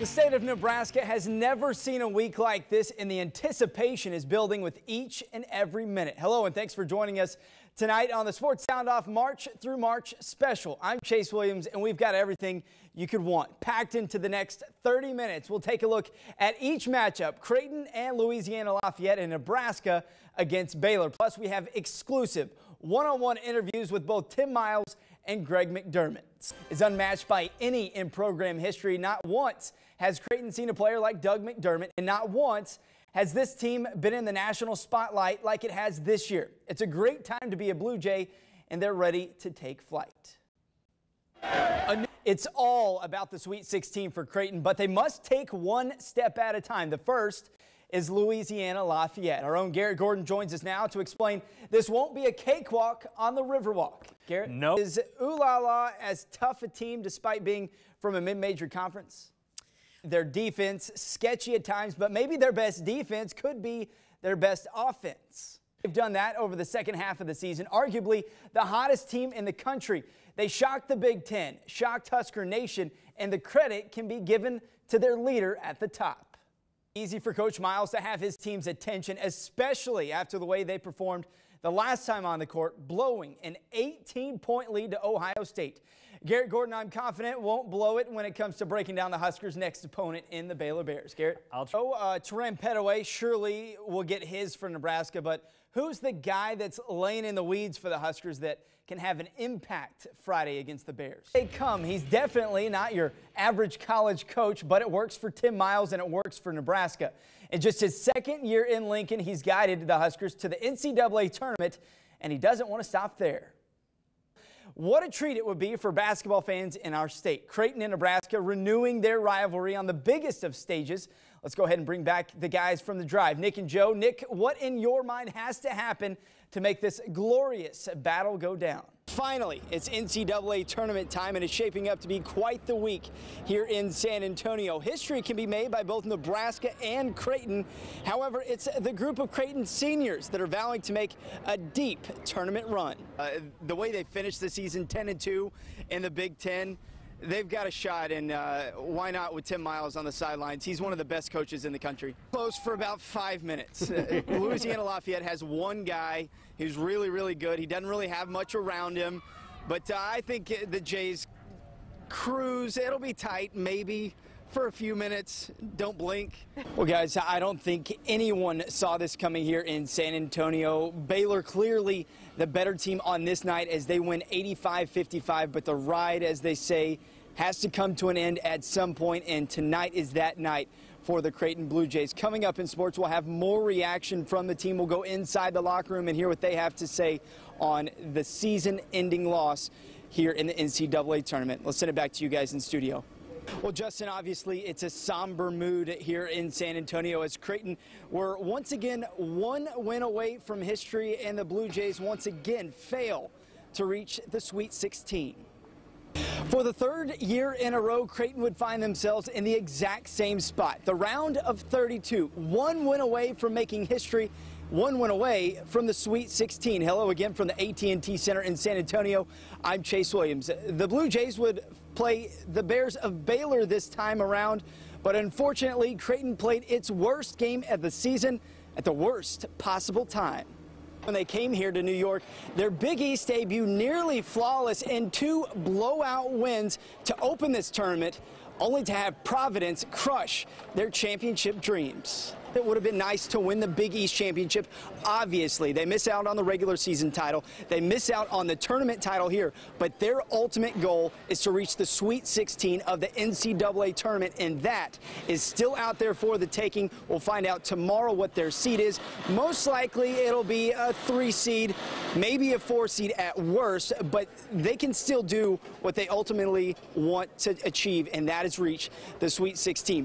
The state of Nebraska has never seen a week like this, and the anticipation is building with each and every minute. Hello, and thanks for joining us tonight on the Sports Sound Off March through March special. I'm Chase Williams, and we've got everything you could want packed into the next 30 minutes. We'll take a look at each matchup Creighton and Louisiana Lafayette and Nebraska against Baylor. Plus, we have exclusive one on one interviews with both Tim Miles and Greg McDermott. Is unmatched by any in program history. Not once has Creighton seen a player like Doug McDermott, and not once has this team been in the national spotlight like it has this year. It's a great time to be a Blue Jay, and they're ready to take flight. It's all about the Sweet 16 for Creighton, but they must take one step at a time. The first is Louisiana Lafayette. Our own Garrett Gordon joins us now to explain this won't be a cakewalk on the Riverwalk. Garrett, nope. is Ulala as tough a team despite being from a mid-major conference? Their defense sketchy at times, but maybe their best defense could be their best offense. They've done that over the second half of the season, arguably the hottest team in the country. They shocked the Big Ten, shocked Husker Nation, and the credit can be given to their leader at the top. Easy for Coach Miles to have his team's attention, especially after the way they performed the last time on the court, blowing an 18-point lead to Ohio State. Garrett Gordon, I'm confident, won't blow it when it comes to breaking down the Huskers' next opponent in the Baylor Bears. Garrett? I'll try. Oh, uh, Terran Petteway surely will get his for Nebraska, but who's the guy that's laying in the weeds for the Huskers that can have an impact Friday against the Bears? They come. He's definitely not your average college coach, but it works for Tim Miles and it works for Nebraska. In just his second year in Lincoln, he's guided the Huskers to the NCAA tournament, and he doesn't want to stop there. What a treat it would be for basketball fans in our state. Creighton and Nebraska renewing their rivalry on the biggest of stages. Let's go ahead and bring back the guys from the drive, Nick and Joe. Nick, what in your mind has to happen to make this glorious battle go down? Finally, it's NCAA tournament time and it's shaping up to be quite the week here in San Antonio. History can be made by both Nebraska and Creighton. However, it's the group of Creighton seniors that are vowing to make a deep tournament run. Uh, the way they finished the season 10 and 2 in the Big Ten, they've got a shot, and uh, why not with Tim Miles on the sidelines? He's one of the best coaches in the country. Close for about five minutes. Louisiana Lafayette has one guy who's really, really good. He doesn't really have much around him, but uh, I think the Jays cruise. It'll be tight, maybe for a few minutes. Don't blink. Well, guys, I don't think anyone saw this coming here in San Antonio. Baylor clearly the better team on this night as they win 85-55, but the ride, as they say, has to come to an end at some point, and tonight is that night for the Creighton Blue Jays. Coming up in sports, we'll have more reaction from the team. We'll go inside the locker room and hear what they have to say on the season-ending loss here in the NCAA tournament. Let's send it back to you guys in studio. Well, Justin, obviously it's a somber mood here in San Antonio as Creighton were once again one win away from history and the Blue Jays once again fail to reach the Sweet 16. For the third year in a row, Creighton would find themselves in the exact same spot. The round of 32, one win away from making history one went away from the Sweet 16. Hello again from the AT&T Center in San Antonio. I'm Chase Williams. The Blue Jays would play the Bears of Baylor this time around, but unfortunately, Creighton played its worst game of the season at the worst possible time. When they came here to New York, their Big East debut nearly flawless in two blowout wins to open this tournament, only to have Providence crush their championship dreams. It would have been nice to win the Big East Championship. Obviously, they miss out on the regular season title. They miss out on the tournament title here, but their ultimate goal is to reach the Sweet 16 of the NCAA tournament, and that is still out there for the taking. We'll find out tomorrow what their seed is. Most likely, it'll be a three seed, maybe a four seed at worst, but they can still do what they ultimately want to achieve, and that is reach the Sweet 16.